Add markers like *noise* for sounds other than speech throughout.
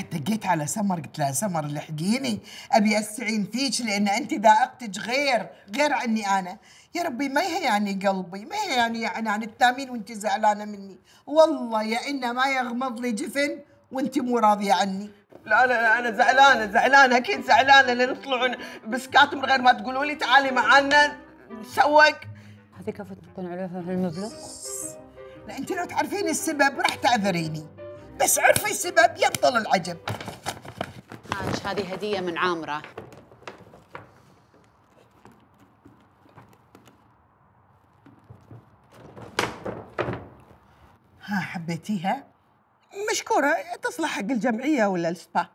عاد دقيت على سمر قلت لها سمر لحقيني أبي أستعين فيك لأن أنت ذائقتك غير غير عني أنا. يا ربي ما هي يعني قلبي؟ ما هي يعني يعني عن التأمين وأنت زعلانة مني؟ والله يا إنه ما يغمض لي جفن وأنت مو راضية عني. لا لا أنا زعلانة زعلانة أكيد زعلانة لأن تطلعون بسكات من غير ما تقولوا لي تعالي معنا نسوق. هذه كيف تكون عليها هالمبلغ؟ لا أنت لو تعرفين السبب راح تعذريني. بس عرفي السبب؟ يبطل العجب. عاش هذه هدية من عامرة. ها حبيتيها؟ مشكورة. تصلح حق الجمعية ولا السبا؟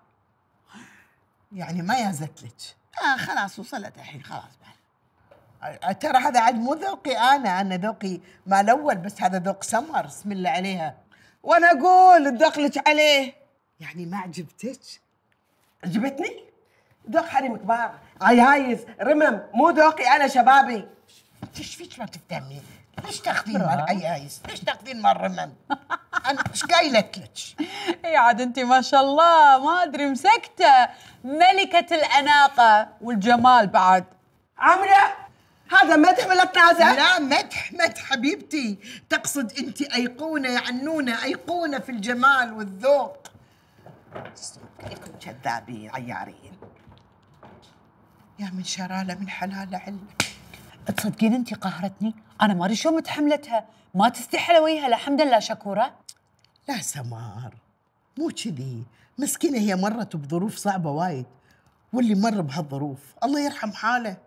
يعني ما يازت لك. آه خلاص وصلت الحين. خلاص بعد. أه، ترى هذا عاد مو ذوقي أنا. أنا ذوقي ما الأول بس هذا ذوق سمر. بسم الله عليها. وأنا أقول دخلك عليه. يعني ما عجبتك؟ عجبتني؟ ذوق حريم كبار. عيايز رمم مو ذوقي أنا شبابي. إيش فيك ما تهتمين ليش تاخذين مال عيايز ليش تاخذين مال رمم؟ أنا إيش قايلت لك؟ *laughs* إي عاد انت ما شاء الله ما أدري مسكتة. ملكة الأناقة والجمال بعد. عاملة هذا مدح ولا تنازع لا مدح مدح حبيبتي. تقصد أنت أيقونة يا عنونه أيقونة في الجمال والذوق. كذابين عيارين. يا من شرالة من حلالة علك تصدقين أنت قهرتني؟ أنا ما أدري شلون متحملتها. ما تستحي لويها لا حمدا لا شكوره لا سمار مو كذي. مسكينة هي مرت بظروف صعبة وايد واللي مر بهالظروف. الله يرحم حاله.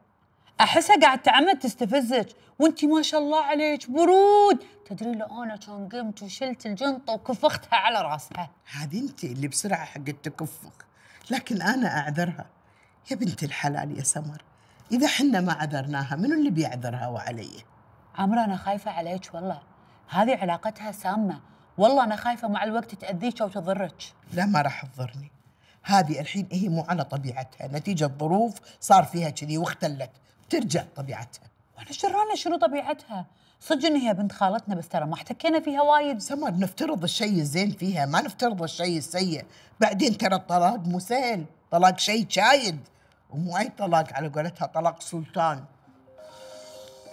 أحسها قاعد تعمد تستفزك. وانت ما شاء الله عليك برود. تدري لو أنا كان قمت وشلت الجنطة وكفختها على راسها. هذه انت اللي بسرعة حقت تكفك لكن أنا أعذرها. يا بنت الحلال يا سمر إذا حنا ما عذرناها منو اللي بيعذرها وعليه عمرو أنا خايفة عليك والله. هذه علاقتها سامة. والله أنا خايفة مع الوقت تأذيك أو تضرك. لا ما راح تضرني. هذه الحين هي مو على طبيعتها. نتيجة ظروف صار فيها كذي واختلت. ترجع طبيعتها. وانا شرانا شنو طبيعتها؟ صدق إن هي بنت خالتنا بس ترى ما احتكينا فيها وايد. سمر نفترض الشيء الزين فيها ما نفترض الشيء السيء. بعدين ترى الطلاق مو سهل. طلاق شيء شايد. ومو أي طلاق على قولتها طلاق سلطان.